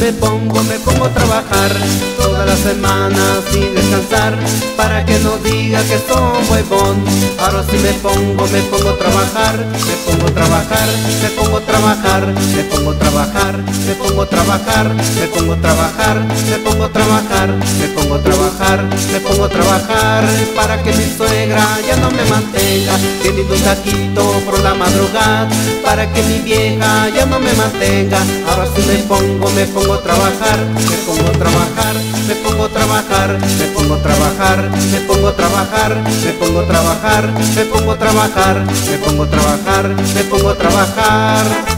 me pongo, me pongo a trabajar semana sin descansar Para que no diga que soy huevón Ahora sí me pongo, me pongo a trabajar Me pongo a trabajar, me pongo a trabajar Me pongo a trabajar, me pongo a trabajar Me pongo a trabajar, me pongo a trabajar Me pongo a trabajar, me pongo a trabajar Para que mi suegra ya no me mantenga Teniendo un taquito por la madrugada Para que mi vieja ya no me mantenga Ahora sí me pongo, me pongo a trabajar me pongo me pongo a trabajar, me pongo a trabajar, me pongo a trabajar.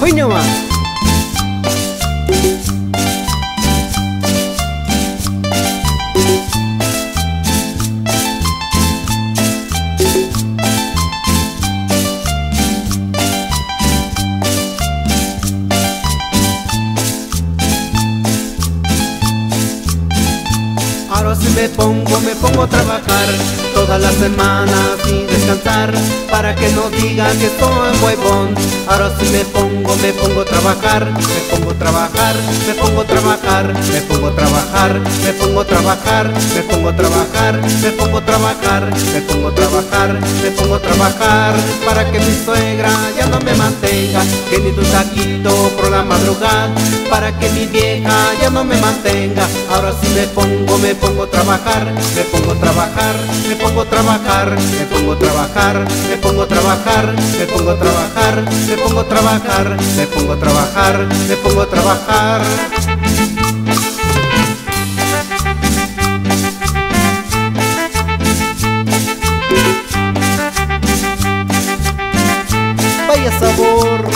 Uy, uy nomás. Ahora sí me pongo, me pongo a trabajar todas las semanas sin descansar para que no digan que soy huevón. Ahora sí me pongo, me pongo a trabajar, me pongo a trabajar, me pongo a trabajar, me pongo a trabajar, me pongo a trabajar, me pongo a trabajar, me pongo a trabajar, me pongo a trabajar, me pongo a trabajar para que mi suegra ya no me mantenga, que ni tu taquito por la madrugada, para que mi vieja ya no me mantenga. Ahora sí me pongo, me pongo a trabajar, me pongo a trabajar, me pongo a trabajar, me pongo a trabajar, me pongo a trabajar, me pongo a trabajar, me pongo a trabajar, me pongo a trabajar, me pongo a trabajar. haya sabor.